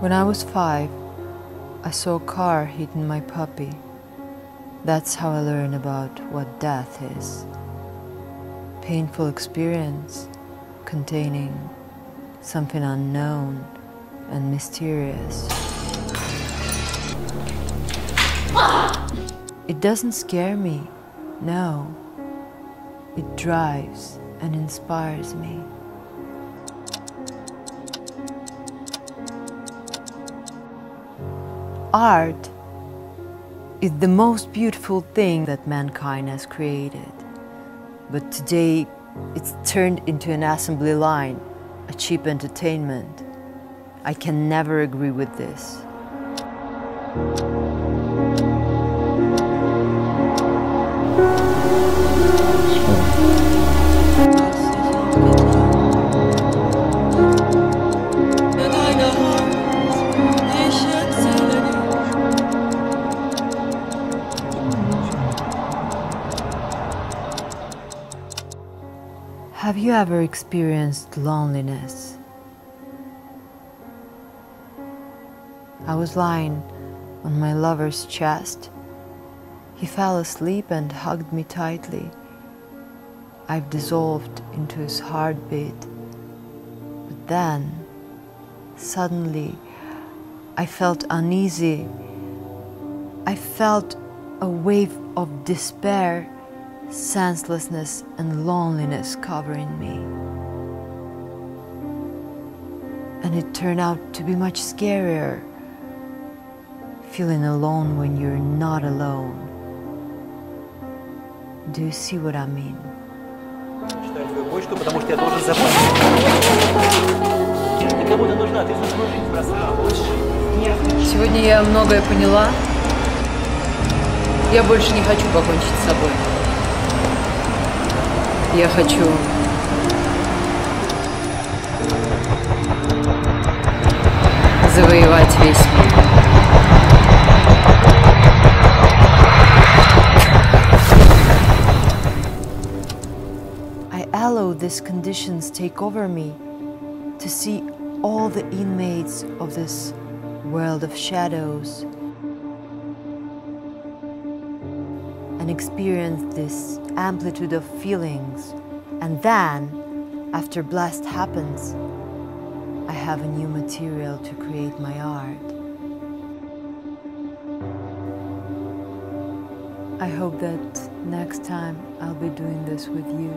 When I was five, I saw a car hitting my puppy. That's how I learned about what death is. Painful experience containing something unknown and mysterious. It doesn't scare me, no. It drives and inspires me. Art is the most beautiful thing that mankind has created. But today it's turned into an assembly line, a cheap entertainment. I can never agree with this. Have you ever experienced loneliness? I was lying on my lover's chest. He fell asleep and hugged me tightly. I've dissolved into his heartbeat. But then, suddenly, I felt uneasy. I felt a wave of despair senselessness and loneliness covering me. And it turned out to be much scarier, feeling alone when you're not alone. Do you see what I mean? Читаю твою почту, потому что я должен заботиться. Ты кому ты нужна? Ты всю свою жизнь бросала. Сегодня я многое поняла. Я больше не хочу покончить с собой. Я хочу завоевать весь мир. I allow these conditions take over me to see all the inmates of this world of shadows And experience this amplitude of feelings. And then, after blast happens, I have a new material to create my art. I hope that next time I'll be doing this with you.